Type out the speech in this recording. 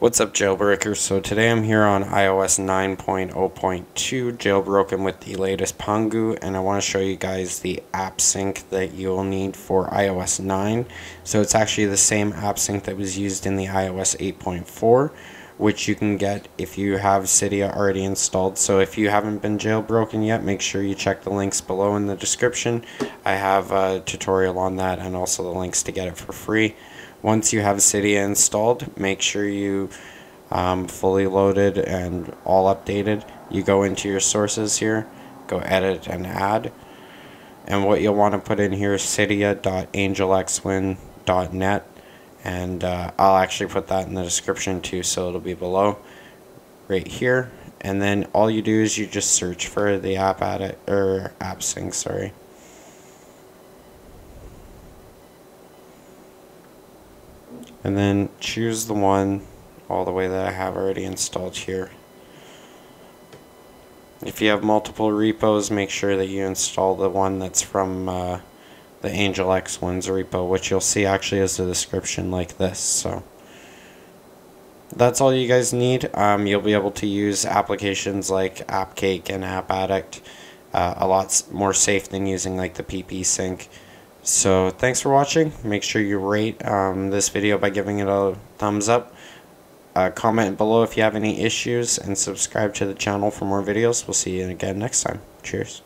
What's up jailbreakers? So today I'm here on iOS 9.0.2 jailbroken with the latest Pangu and I want to show you guys the AppSync that you'll need for iOS 9. So it's actually the same AppSync that was used in the iOS 8.4 which you can get if you have Cydia already installed. So if you haven't been jailbroken yet, make sure you check the links below in the description. I have a tutorial on that and also the links to get it for free. Once you have Cydia installed, make sure you um, fully loaded and all updated. You go into your sources here, go edit and add. And what you'll want to put in here is cydia.angelxwind.net and uh, I'll actually put that in the description too so it'll be below right here. And then all you do is you just search for the app edit or AppSync sorry. And then choose the one all the way that I have already installed here. If you have multiple repos make sure that you install the one that's from uh, the AngelXwind's repo which you'll see actually as a description like this so that's all you guys need um, you'll be able to use applications like AppCake and App Addict uh, a lot more safe than using like the PP sync so thanks for watching. Make sure you rate um, this video by giving it a thumbs up. Uh, comment below if you have any issues and subscribe to the channel for more videos. We'll see you again next time. Cheers.